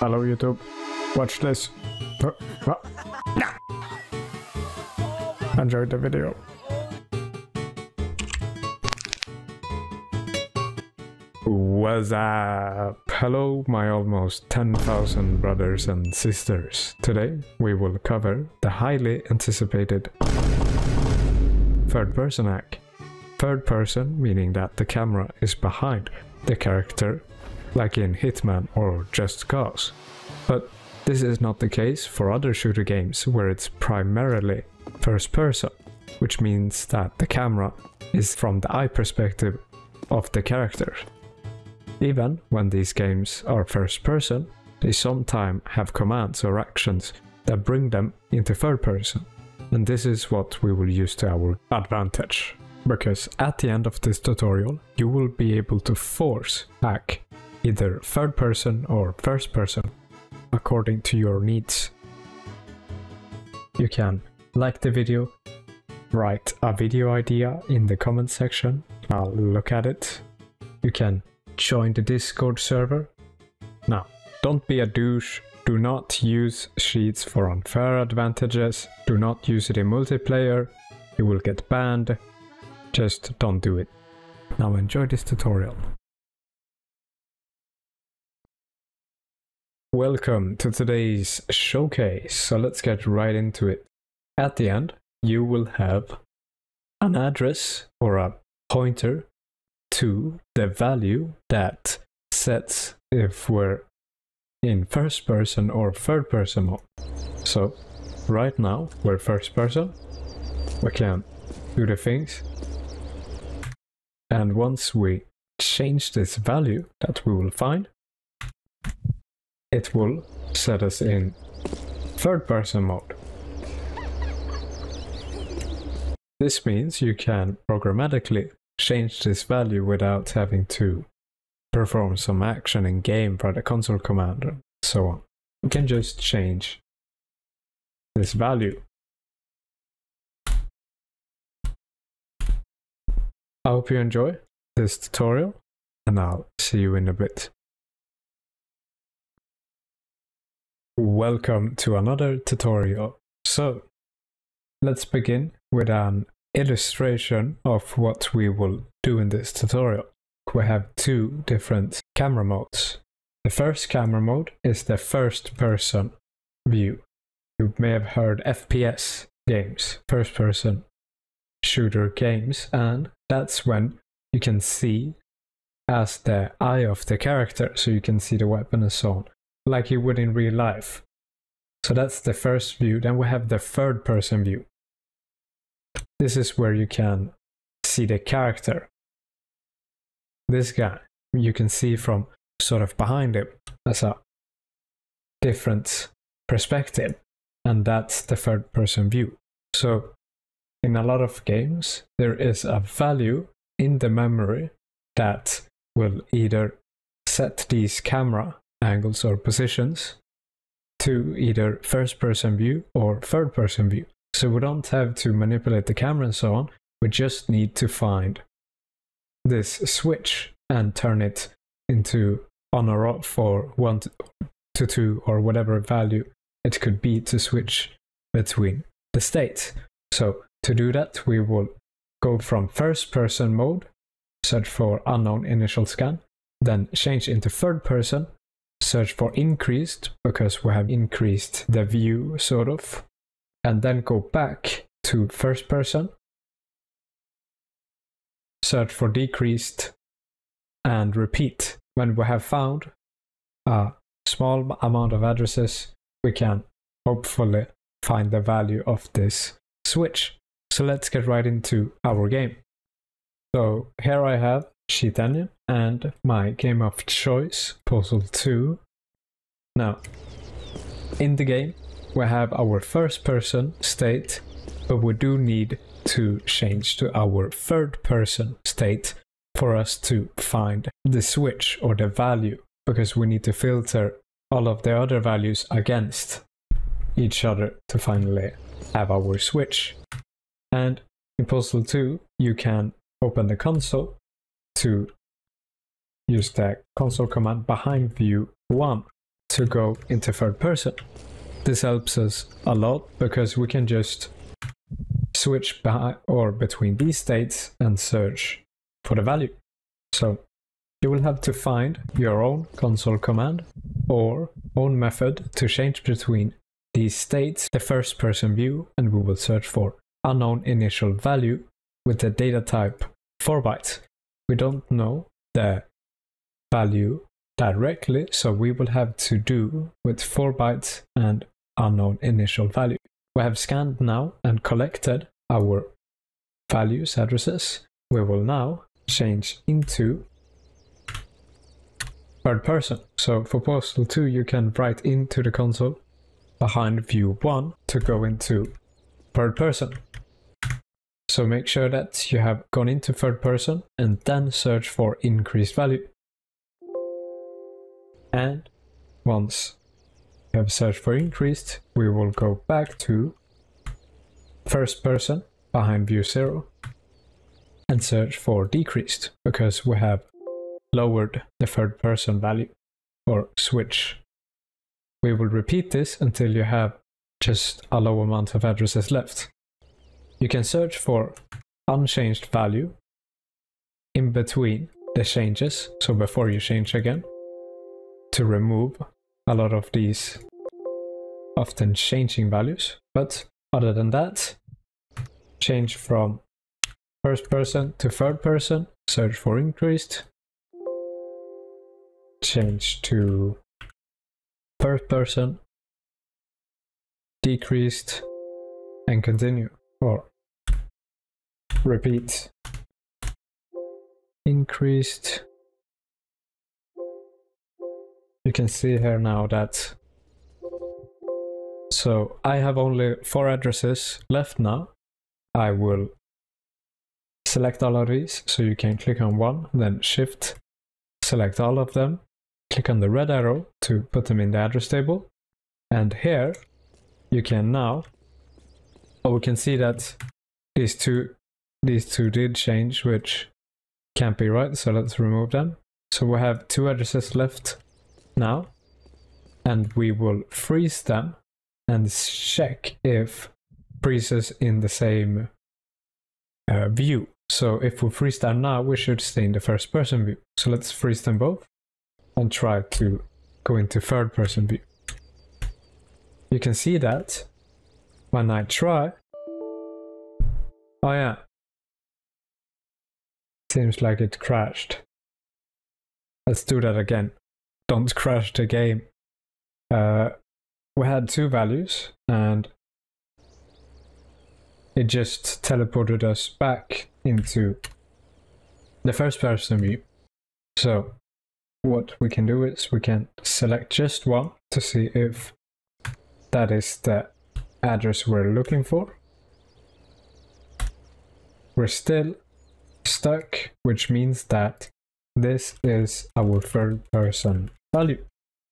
Hello YouTube. Watch this. Enjoy the video. What's up? Hello, my almost 10,000 brothers and sisters. Today we will cover the highly anticipated third person hack. Third person meaning that the camera is behind the character, like in Hitman or Just Cause. But this is not the case for other shooter games where it's primarily first person, which means that the camera is from the eye perspective of the character. Even when these games are first person, they sometimes have commands or actions that bring them into third person. And this is what we will use to our advantage. Because at the end of this tutorial, you will be able to force hack either third person or first person according to your needs. You can like the video, write a video idea in the comment section, I'll look at it. You can join the Discord server. Now, don't be a douche, do not use cheats for unfair advantages, do not use it in multiplayer, you will get banned, just don't do it. Now enjoy this tutorial. Welcome to today's showcase, so let's get right into it. At the end, you will have an address or a pointer to the value that sets if we're in first person or third person mode. So right now we're first person, we can do the things and once we change this value that we will find, it will set us in third person mode. This means you can programmatically change this value without having to perform some action in game for the console command and so on. You can just change this value. I hope you enjoy this tutorial and I'll see you in a bit. Welcome to another tutorial. So, let's begin with an illustration of what we will do in this tutorial. We have two different camera modes. The first camera mode is the first person view. You may have heard FPS games, first person shooter games, and that's when you can see as the eye of the character, so you can see the weapon and so on like you would in real life. So that's the first view. Then we have the third person view. This is where you can see the character. This guy, you can see from sort of behind him as a different perspective. And that's the third person view. So in a lot of games, there is a value in the memory that will either set these camera angles or positions to either first person view or third person view. So we don't have to manipulate the camera and so on. We just need to find this switch and turn it into on or off for one to two or whatever value it could be to switch between the states. So to do that, we will go from first person mode, search for unknown initial scan, then change into third person search for increased because we have increased the view sort of, and then go back to first person, search for decreased, and repeat. When we have found a small amount of addresses, we can hopefully find the value of this switch. So let's get right into our game. So here I have Cheat Engine and my game of choice, Postal 2. Now, in the game, we have our first person state, but we do need to change to our third person state for us to find the switch or the value because we need to filter all of the other values against each other to finally have our switch. And in Postal 2, you can open the console to use the console command behind view 1 to go into third person. This helps us a lot because we can just switch by or between these states and search for the value. So you will have to find your own console command or own method to change between these states, the first person view, and we will search for unknown initial value with the data type 4 bytes. We don't know the value directly, so we will have to do with 4 bytes and unknown initial value. We have scanned now and collected our values, addresses. We will now change into third person. So for Postal 2, you can write into the console behind view 1 to go into third person. So make sure that you have gone into third person and then search for increased value. And once we have searched for increased, we will go back to first person behind view 0 and search for decreased because we have lowered the third person value or switch. We will repeat this until you have just a low amount of addresses left. You can search for unchanged value in between the changes, so before you change again, to remove a lot of these often changing values. But other than that, change from first person to third person, search for increased, change to third person, decreased, and continue, or repeat, increased. You can see here now that so I have only four addresses left now. I will select all of these so you can click on one, then shift, select all of them, click on the red arrow to put them in the address table. And here you can now, oh, we can see that these two, these two did change, which can't be right. So let's remove them. So we have two addresses left now, and we will freeze them and check if freezes in the same uh, view. So if we freeze them now, we should stay in the first person view. So let's freeze them both and try to go into third person view. You can see that when I try, oh yeah, seems like it crashed. Let's do that again. Don't crash the game. Uh, we had two values and it just teleported us back into the first person view. So what we can do is we can select just one to see if that is the address we're looking for. We're still stuck, which means that this is our third person value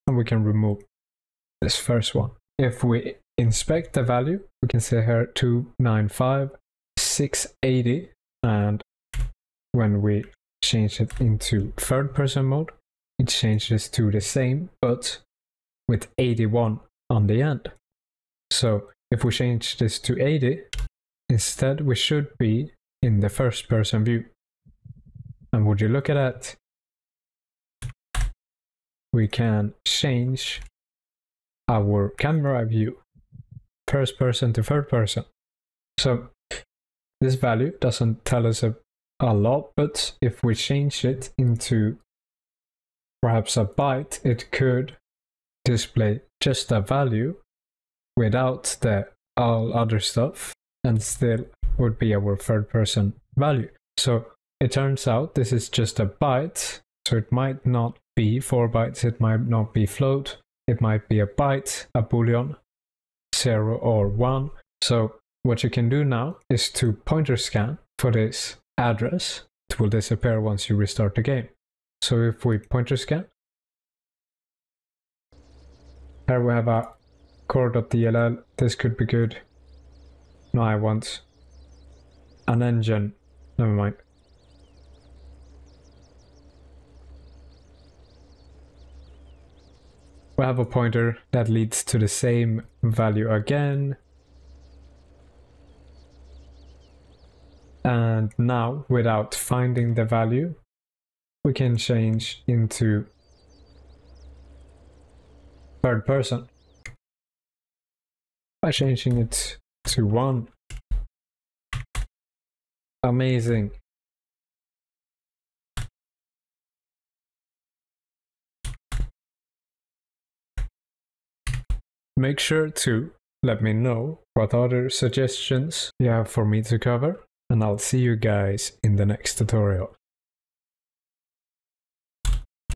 and we can remove this first one. If we inspect the value, we can see here 295, 680, and when we change it into third person mode, it changes to the same, but with 81 on the end. So if we change this to 80, instead we should be in the first person view. And would you look at that? We can change our camera view, first person to third person. So this value doesn't tell us a, a lot, but if we change it into perhaps a byte, it could display just a value without the all other stuff and still would be our third person value. So it turns out this is just a byte, so it might not be 4 bytes, it might not be float, it might be a byte, a boolean, 0 or 1. So what you can do now is to pointer scan for this address. It will disappear once you restart the game. So if we pointer scan, here we have a core.dll. This could be good. No, I want an engine. Never mind. We have a pointer that leads to the same value again. And now, without finding the value, we can change into third person by changing it to 1. Amazing. Make sure to let me know what other suggestions you have for me to cover and I'll see you guys in the next tutorial.